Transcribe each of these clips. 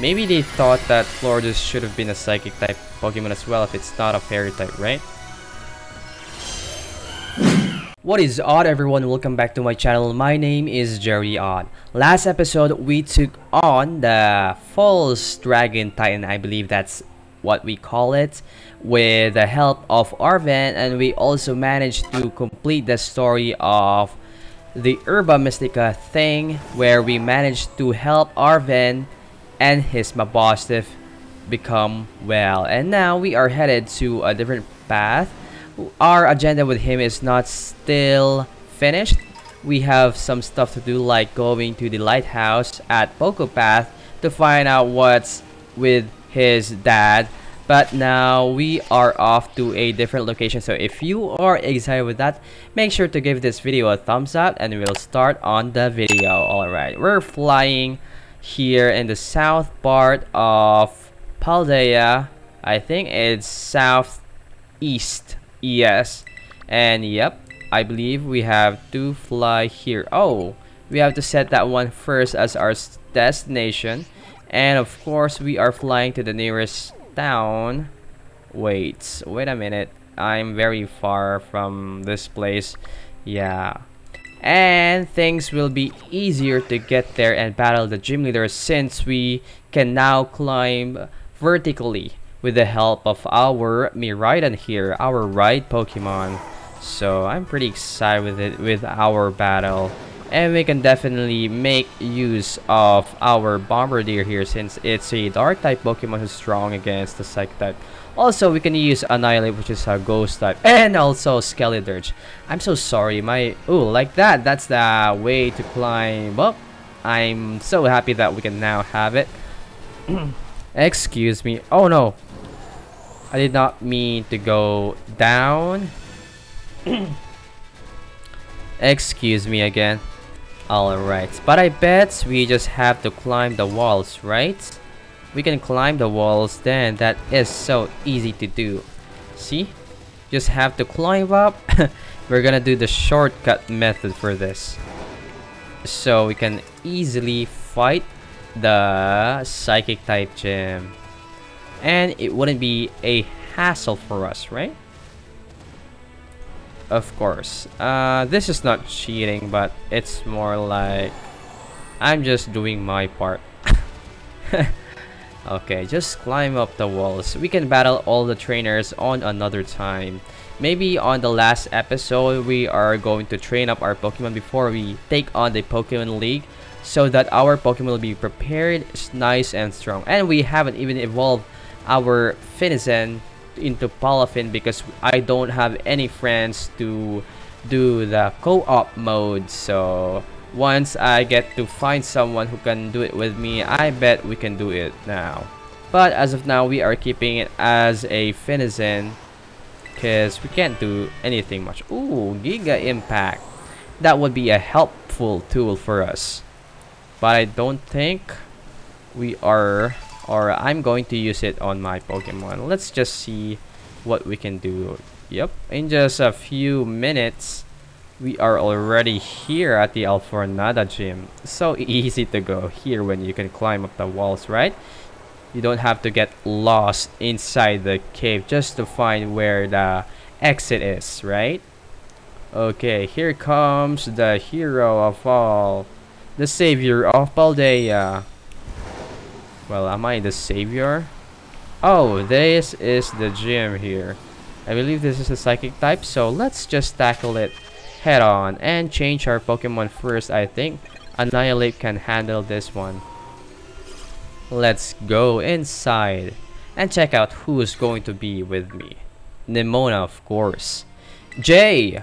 Maybe they thought that Florges should have been a psychic type Pokemon as well if it's not a fairy type, right? What is odd everyone, welcome back to my channel. My name is Jerry Odd. Last episode, we took on the False Dragon Titan, I believe that's what we call it, with the help of Arven and we also managed to complete the story of the Herba Mystica thing where we managed to help Arven and his Mabosstiff become well. And now we are headed to a different path our agenda with him is not still finished. We have some stuff to do like going to the lighthouse at Pocopath to find out what's with his dad. But now we are off to a different location. So if you are excited with that, make sure to give this video a thumbs up and we'll start on the video. Alright, we're flying here in the south part of Paldea. I think it's southeast Yes. And yep, I believe we have to fly here. Oh, we have to set that one first as our destination. And of course, we are flying to the nearest town. Wait, wait a minute. I'm very far from this place. Yeah. And things will be easier to get there and battle the gym leader since we can now climb vertically with the help of our Miraidon here, our right Pokemon. So I'm pretty excited with it with our battle. And we can definitely make use of our Bombirdier here since it's a dark type Pokemon who's strong against the Psychic type. Also, we can use Annihilape which is a ghost type. And also Skeledirge. I'm so sorry, my... Oh, like that. That's the way to climb up. I'm so happy that we can now have it. Excuse me. Oh no. I did not mean to go down. Excuse me again. Alright, but I bet we just have to climb the walls, right? We can climb the walls then, that is so easy to do. See? Just have to climb up. We're gonna do the shortcut method for this. So we can easily fight the psychic type gym and it wouldn't be a hassle for us, right? Of course. Uh, this is not cheating, but it's more like I'm just doing my part. okay, just climb up the walls. We can battle all the trainers on another time. Maybe on the last episode, we are going to train up our Pokemon before we take on the Pokemon League so that our Pokemon will be prepared, nice and strong. And we haven't even evolved our Finizen into Palafin because I don't have any friends to do the co-op mode. So once I get to find someone who can do it with me I bet we can do it now. But as of now we are keeping it as a Finizen because we can't do anything much. Ooh Giga Impact. That would be a helpful tool for us. But I don't think we are or I'm going to use it on my Pokemon. Let's just see what we can do. Yep, in just a few minutes, we are already here at the Alfornada gym. So easy to go here when you can climb up the walls, right? You don't have to get lost inside the cave just to find where the exit is, right? Okay, here comes the hero of all, the savior of Paldea. Well, am I the savior? Oh, this is the gym here. I believe this is a psychic type, so let's just tackle it head on and change our Pokemon first, I think. Annihilape can handle this one. Let's go inside and check out who's going to be with me. Nemona, of course. Jay!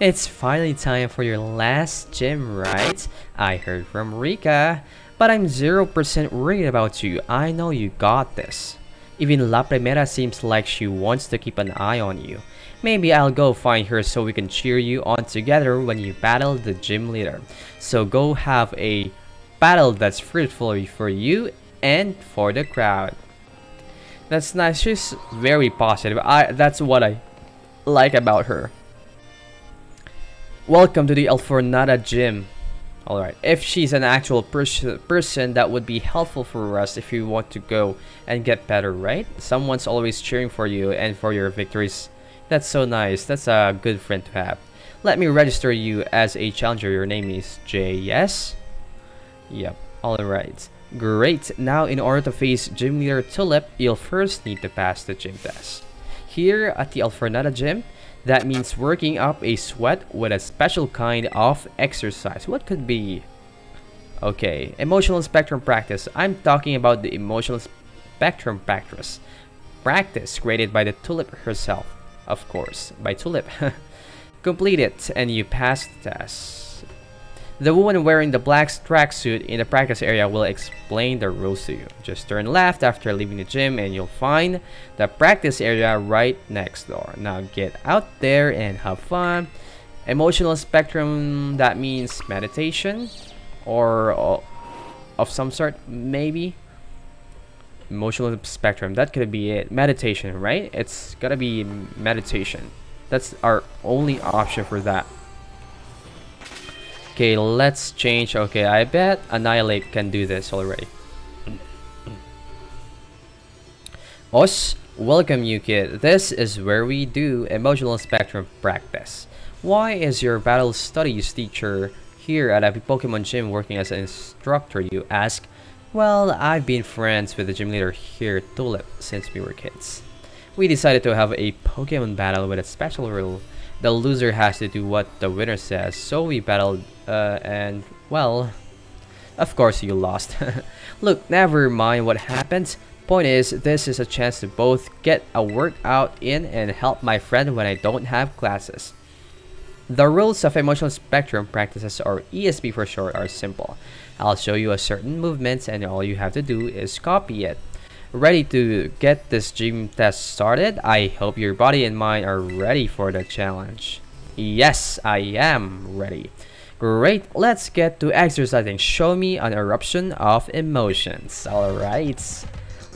It's finally time for your last gym, right? I heard from Rika. But I'm 0% worried about you. I know you got this. Even La Primera seems like she wants to keep an eye on you. Maybe I'll go find her so we can cheer you on together when you battle the gym leader. So go have a battle that's fruitful for you and for the crowd. That's nice. She's very positive. I that's what I like about her. Welcome to the Alfornada gym. Alright, if she's an actual pers person, that would be helpful for us if you want to go and get better, right? Someone's always cheering for you and for your victories. That's so nice. That's a good friend to have. Let me register you as a challenger. Your name is Jay, yes? Yep, alright. Great, now in order to face Gym Leader Tulip, you'll first need to pass the gym test. Here at the Alfornada Gym, that means working up a sweat with a special kind of exercise. What could be? Okay, emotional spectrum practice. I'm talking about the emotional spectrum practice. Practice created by the Tulip herself. Of course, by Tulip. Complete it and you pass the test. The woman wearing the black tracksuit in the practice area will explain the rules to you. Just turn left after leaving the gym and you'll find the practice area right next door. Now get out there and have fun. Emotional spectrum, that means meditation or uh, of some sort, maybe. Emotional spectrum, that could be it. Meditation, right? It's gotta be meditation. That's our only option for that. Okay, let's change. Okay, I bet Annihilape can do this already. Os, welcome you kid. This is where we do emotional spectrum practice. Why is your battle studies teacher here at a Pokemon gym working as an instructor, you ask? Well, I've been friends with the gym leader here, Tulip, since we were kids we decided to have a Pokemon battle with a special rule. The loser has to do what the winner says, so we battled, uh, and, well, of course you lost. Look, never mind what happened. Point is, this is a chance to both get a workout in and help my friend when I don't have classes. The rules of emotional spectrum practices, or ESP for short, are simple. I'll show you a certain movements and all you have to do is copy it ready to get this gym test started. I hope your body and mind are ready for the challenge. Yes, I am ready. Great, let's get to exercising. Show me an eruption of emotions. Alright,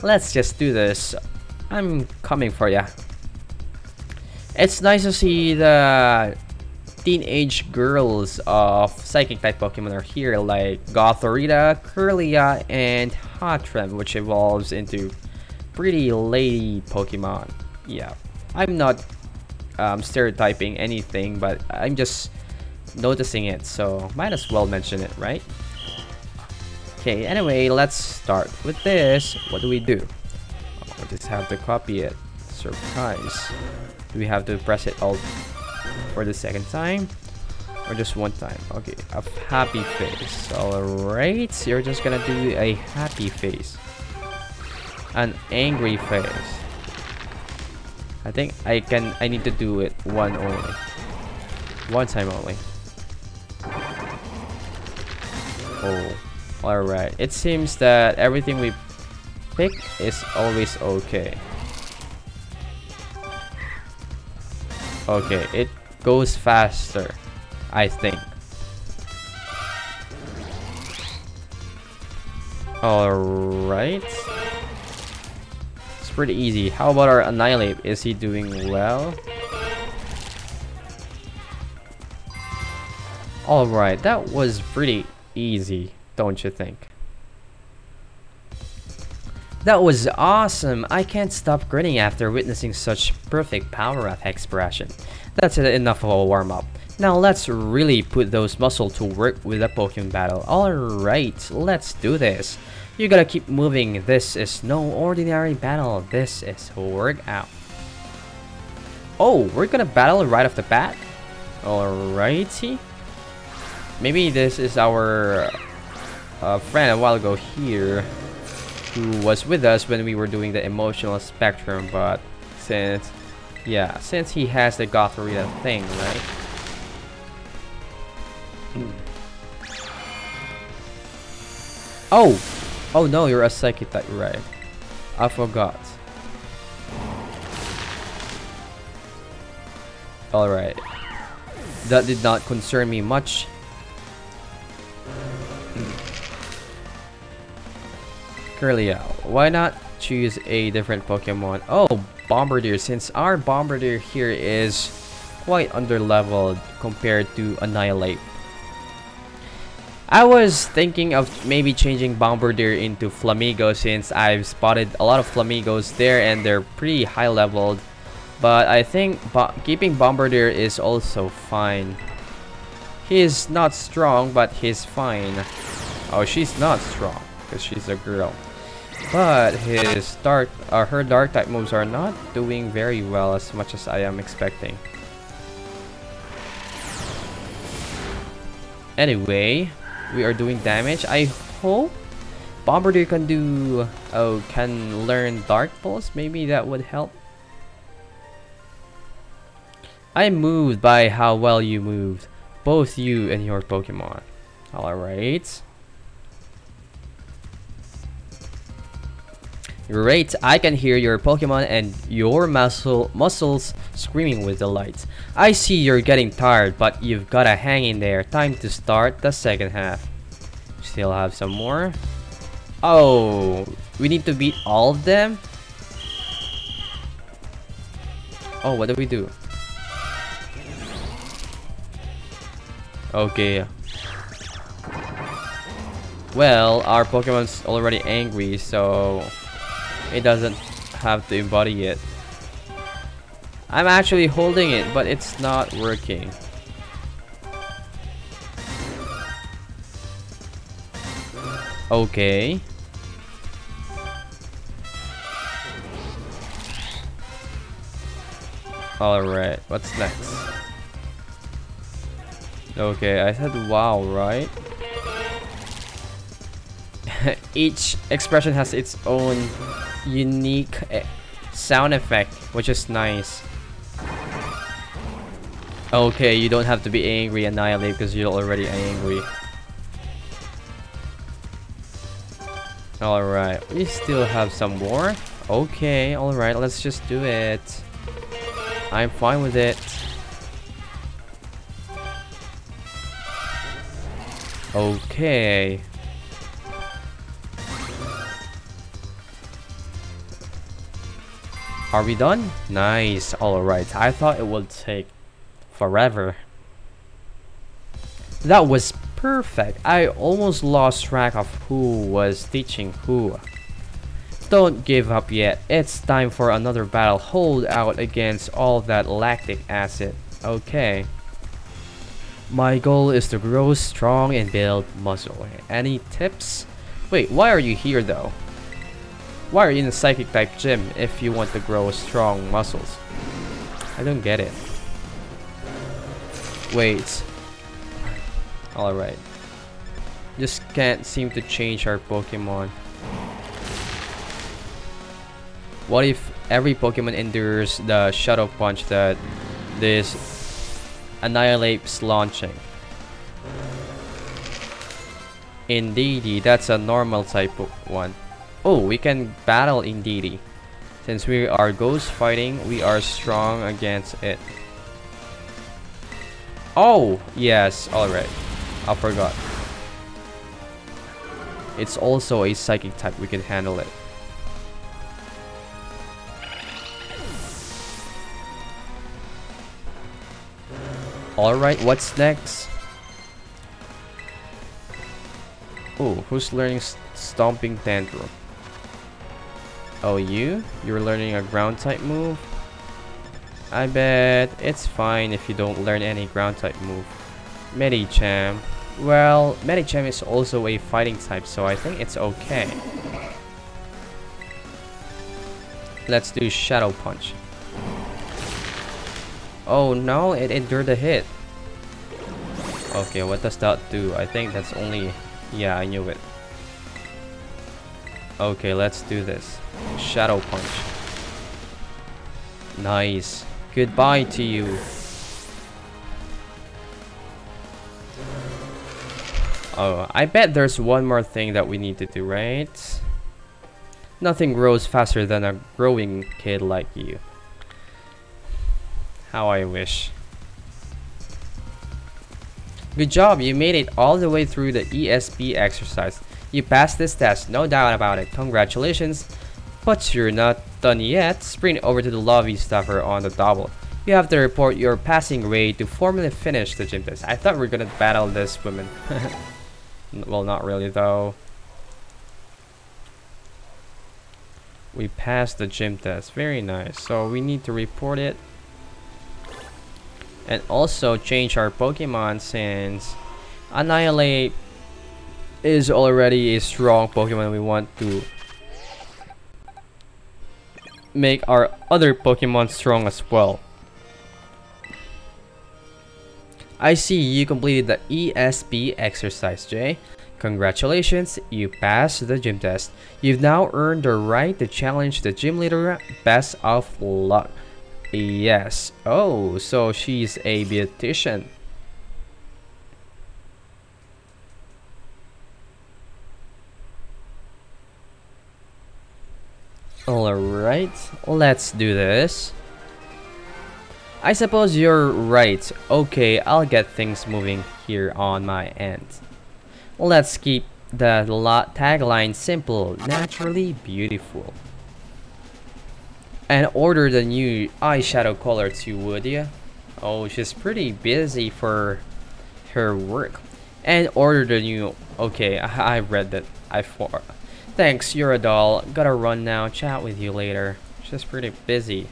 let's just do this. I'm coming for ya. It's nice to see the teenage girls of psychic type Pokemon are here like Gothorita, Kirlia, and Hattrem which evolves into pretty lady Pokemon. Yeah, I'm not um, stereotyping anything but I'm just noticing it so might as well mention it, right? Okay, anyway, let's start with this. What do we do? Oh, we just have to copy it. Surprise. Do we have to press it all for the second time or just one time? Okay a happy face. All right you're just gonna do a happy face. An angry face. I think I can I need to do it one only. One time only. Oh all right it seems that everything we pick is always okay. Okay it goes faster, I think. Alright. It's pretty easy. How about our Annihilape? Is he doing well? Alright, that was pretty easy, don't you think? That was awesome! I can't stop grinning after witnessing such perfect power-up expression. That's enough of a warm-up. Now let's really put those muscles to work with a Pokemon battle. Alright, let's do this. You gotta keep moving. This is no ordinary battle. This is workout. Oh, we're gonna battle right off the bat? Alrighty. Maybe this is our uh, friend a while ago here who was with us when we were doing the emotional spectrum, but since yeah, since he has the Gothorita thing, right? Oh! Oh no, you're a psychic type, right? I forgot. Alright. That did not concern me much. Kirlia, why not choose a different Pokemon? Oh, Bombirdier since our Bombirdier here is quite under leveled compared to Annihilape. I was thinking of maybe changing Bombirdier into Flamigo since I've spotted a lot of Flamigos there and they're pretty high leveled. But I think bo keeping Bombirdier is also fine. He's not strong, but he's fine. Oh, she's not strong because she's a girl. But his dark, uh, her dark type moves are not doing very well as much as I am expecting. Anyway, we are doing damage. I hope Bombirdier can do, oh, can learn Dark Pulse. Maybe that would help. I'm moved by how well you moved, both you and your Pokemon. Alright. Great, I can hear your Pokemon and your muscle muscles screaming with delight. I see you're getting tired, but you've gotta hang in there. Time to start the second half. Still have some more. Oh, we need to beat all of them? Oh, what do we do? Okay. Well, our Pokemon's already angry, so it doesn't have to embody it. I'm actually holding it, but it's not working. Okay. Alright, what's next? Okay, I said wow, right? Each expression has its own unique eh, sound effect, which is nice. Okay, you don't have to be angry, Annihilape, because you're already angry. Alright, we still have some more. Okay, alright, let's just do it. I'm fine with it. Okay. Are we done? Nice. Alright. I thought it would take forever. That was perfect. I almost lost track of who was teaching who. Don't give up yet. It's time for another battle. Hold out against all that lactic acid. Okay. My goal is to grow strong and build muscle. Any tips? Wait, why are you here though? Why are you in a psychic type gym if you want to grow strong muscles? I don't get it. Wait. Alright. Just can't seem to change our Pokemon. What if every Pokemon endures the Shadow Punch that this Annihilape's launching? Indeed, that's a normal type one. Oh, we can battle Indeedee. Since we are ghost fighting, we are strong against it. Oh, yes, alright. I forgot. It's also a psychic type, we can handle it. Alright, what's next? Oh, who's learning Stomping Tantrum? Oh, you? You're learning a ground type move? I bet it's fine if you don't learn any ground type move. Medicham. Well, Medicham is also a fighting type, so I think it's okay. Let's do Shadow Punch. Oh no, it endured a hit. Okay, what does that do? I think that's only... Yeah, I knew it. Okay, let's do this. Shadow Punch. Nice. Goodbye to you. Oh, I bet there's one more thing that we need to do, right? Nothing grows faster than a growing kid like you. How I wish. Good job, you made it all the way through the ESP exercise. You passed this test, no doubt about it. Congratulations. But you're not done yet. Sprint over to the lobby staffer on the double. You have to report your passing grade to formally finish the gym test. I thought we are gonna battle this woman. Well, not really though. We passed the gym test. Very nice. So we need to report it. And also change our Pokemon since Annihilape is already a strong Pokemon. We want to make our other Pokemon strong as well. I see you completed the ESP exercise, Jay. Congratulations, you passed the gym test. You've now earned the right to challenge the gym leader. Best of luck. Yes. Oh, so she's a beautician. Alright, let's do this. I suppose you're right. Okay, I'll get things moving here on my end. Let's keep the tagline simple, naturally beautiful. And order the new eyeshadow color too, would you? Oh, she's pretty busy for her work. And order the new... Okay, I, I read that. I for. Thanks, you're a doll. Gotta run now. Chat with you later. She's pretty busy.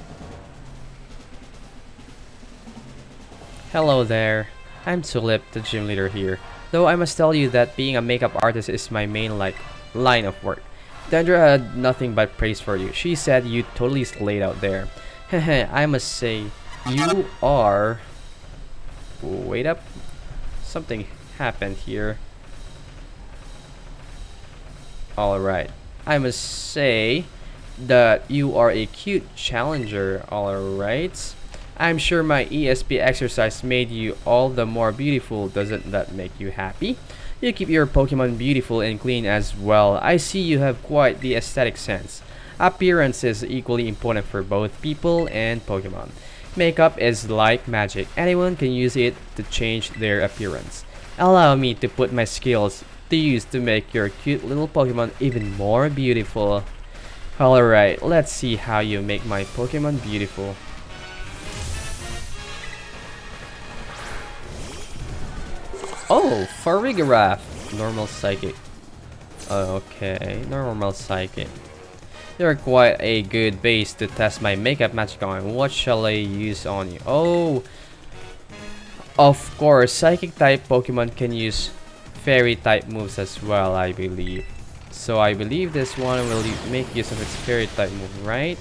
Hello there. I'm Tulip, the gym leader here. Though I must tell you that being a makeup artist is my main like line of work. Dendra had nothing but praise for you. She said you totally slayed out there. Heh I must say, you are... Wait up. Something happened here. Alright. I must say that you are a cute challenger, alright? I'm sure my ESP exercise made you all the more beautiful. Doesn't that make you happy? You keep your Pokemon beautiful and clean as well. I see you have quite the aesthetic sense. Appearance is equally important for both people and Pokemon. Makeup is like magic. Anyone can use it to change their appearance. Allow me to put my skills use to make your cute little Pokemon even more beautiful. Alright, let's see how you make my Pokemon beautiful. Oh, Farigiraf. Normal Psychic. Okay, normal Psychic. You're quite a good base to test my makeup magic on. What shall I use on you? Oh, of course, Psychic type Pokemon can use Fairy type moves as well, I believe. So I believe this one will make use of its Fairy type move, right?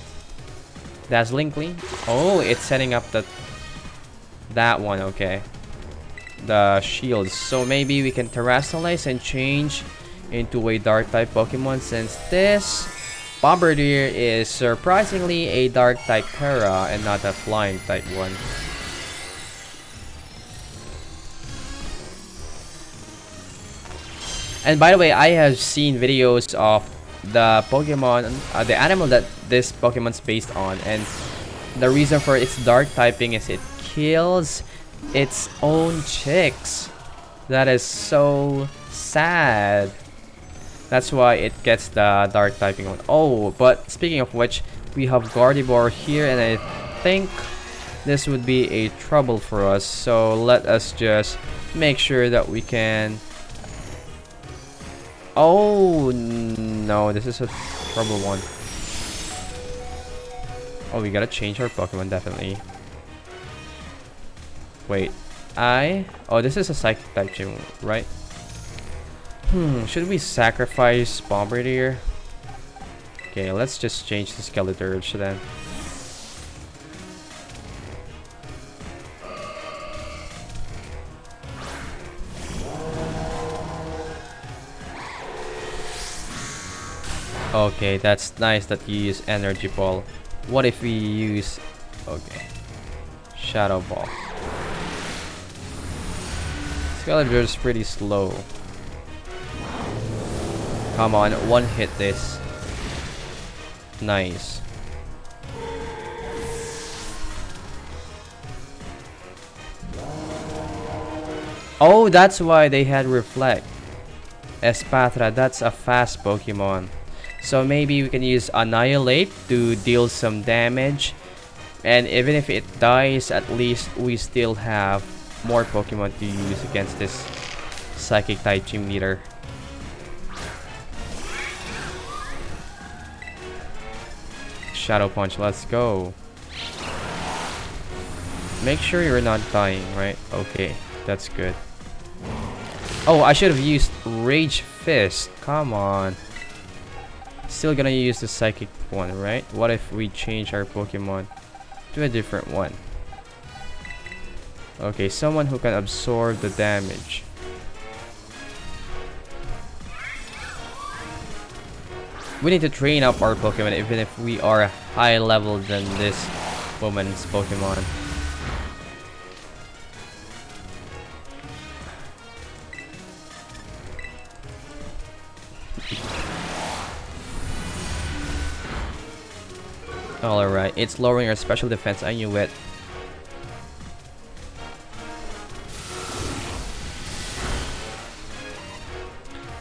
Dazzling Gleam? Oh, it's setting up the that one, okay the shields. So maybe we can terastallize and change into a dark type Pokemon since this Bombirdier is surprisingly a dark type Tera and not a flying type one. And by the way, I have seen videos of the Pokemon, uh, the animal that this Pokemon's based on, and the reason for its dark typing is it kills its own chicks. That is so sad. That's why it gets the dark typing. Oh, but speaking of which, we have Gardevoir here and I think this would be a trouble for us. So let us just make sure that we can... Oh, no, this is a trouble one. Oh, we gotta change our Pokemon, definitely. Wait, I... Oh, this is a Psychic type gym, right? Hmm, should we sacrifice Bombirdier? Okay, let's just change the Skeledirge then. Okay, that's nice that you use Energy Ball. What if we use... Okay. Shadow Ball. Skeledirge is pretty slow. Come on, one hit this. Nice. Oh, that's why they had Reflect. Espathra, that's a fast Pokemon. So maybe we can use Annihilape to deal some damage. And even if it dies, at least we still have more Pokemon to use against this Psychic type gym leader. Shadow Punch, let's go. Make sure you're not dying, right? Okay, that's good. Oh, I should have used Rage Fist. Come on. Still gonna use the Psychic one, right? What if we change our Pokemon to a different one? Okay, someone who can absorb the damage. We need to train up our Pokemon even if we are a high level than this woman's Pokemon. Alright, it's lowering our special defense, I knew it.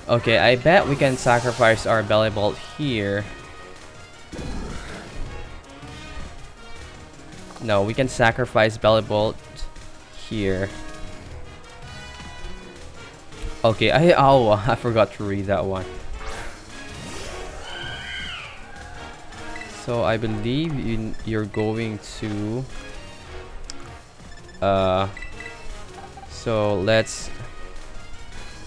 Okay, I bet we can sacrifice our Bellibolt here. No, we can sacrifice Bellibolt here. Okay, I oh I forgot to read that one. So I believe you you're going to uh so let's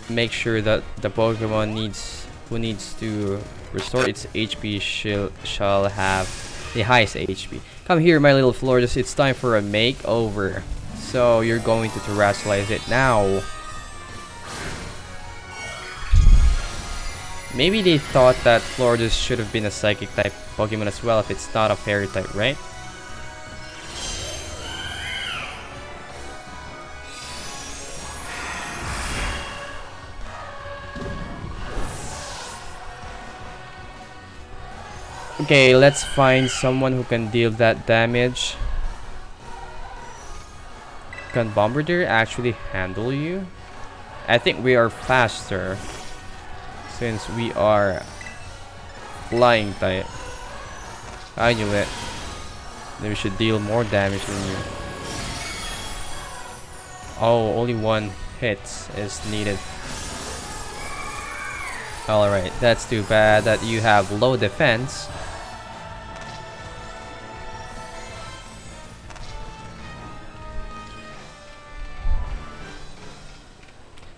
make sure that the Pokemon needs who needs to restore its HP shall shall have the highest HP. Come here, my little Florges. It's time for a makeover. So you're going to terastallize it now. Maybe they thought that Florges should have been a Psychic type Pokemon as well if it's not a Fairy type, right? Okay, let's find someone who can deal that damage. Can Bombirdier actually handle you? I think we are faster since we are flying type. I knew it. Then we should deal more damage than you. Oh, only one hit is needed. Alright, that's too bad that you have low defense.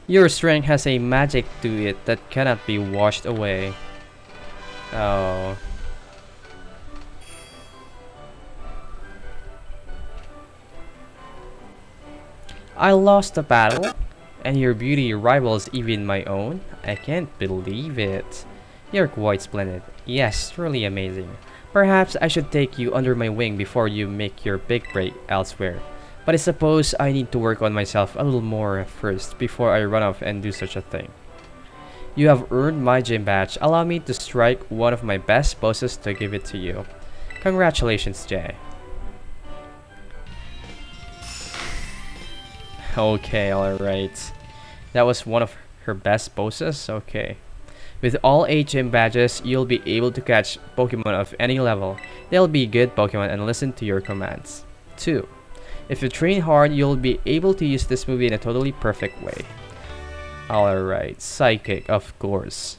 Your strength has a magic to it that cannot be washed away. Oh. I lost the battle, and your beauty rivals even my own? I can't believe it. You're quite splendid. Yes, truly amazing. Perhaps I should take you under my wing before you make your big break elsewhere. But I suppose I need to work on myself a little more first before I run off and do such a thing. You have earned my gym badge. Allow me to strike one of my best poses to give it to you. Congratulations, Jay. Okay, alright. That was one of her best poses? Okay. With all 8 gym badges, you'll be able to catch Pokemon of any level. They'll be good Pokemon and listen to your commands. 2. If you train hard, you'll be able to use this movie in a totally perfect way. Alright, Psychic, of course.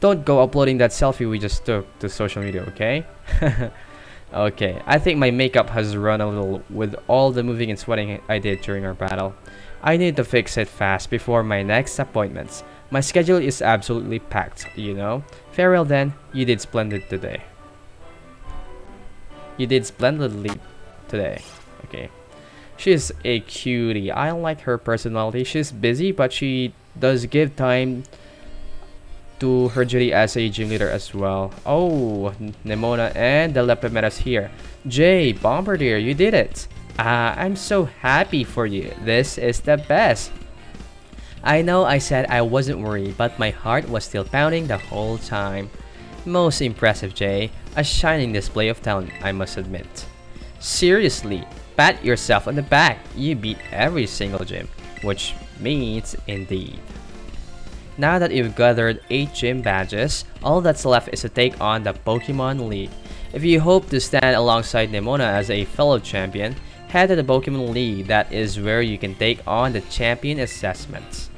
Don't go uploading that selfie we just took to social media, okay? okay, I think my makeup has run a little with all the moving and sweating I did during our battle. I need to fix it fast before my next appointments. My schedule is absolutely packed, you know? Farewell then, you did splendid today. You did splendidly today. Okay. She's a cutie. I like her personality. She's busy, but she does give time to her duty as a gym leader as well. Oh, Nemona and the Lepimetas here. Jay, Bombirdier, you did it. Ah, I'm so happy for you. This is the best. I know I said I wasn't worried, but my heart was still pounding the whole time. Most impressive, Jay. A shining display of talent, I must admit. Seriously, pat yourself on the back. You beat every single gym, which means indeed. Now that you've gathered 8 gym badges, all that's left is to take on the Pokemon League. If you hope to stand alongside Nemona as a fellow champion, head to the Pokemon League that is where you can take on the champion assessments.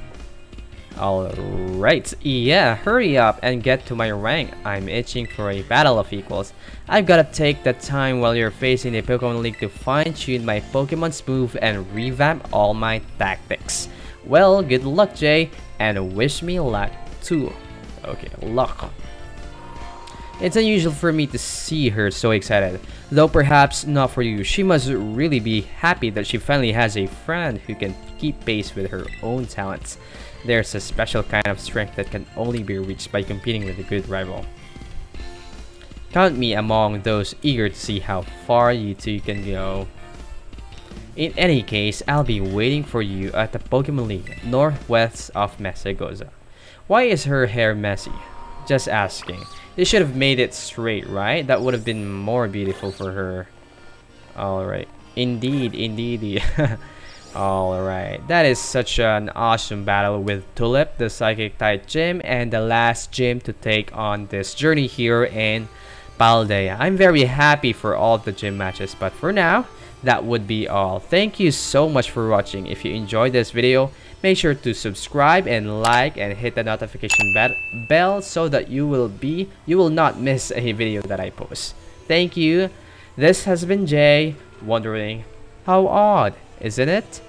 Alright, yeah, hurry up and get to my rank. I'm itching for a battle of equals. I've gotta take the time while you're facing the Pokemon League to fine-tune my Pokemon's move and revamp all my tactics. Well, good luck Jay, and wish me luck too. Okay, luck. It's unusual for me to see her so excited, though perhaps not for you. She must really be happy that she finally has a friend who can keep pace with her own talents. There's a special kind of strength that can only be reached by competing with a good rival. Count me among those eager to see how far you two can go. In any case, I'll be waiting for you at the Pokemon League, northwest of Mesagoza. Why is her hair messy? Just asking. They should have made it straight, right? That would have been more beautiful for her. Alright. Indeed, indeed. Alright, that is such an awesome battle with Tulip, the Psychic type gym, and the last gym to take on this journey here in Paldea. I'm very happy for all the gym matches, but for now, that would be all. Thank you so much for watching. If you enjoyed this video, make sure to subscribe and like and hit the notification bell so that you will be you will not miss a video that I post. Thank you. This has been Jay, wondering how odd isn't it?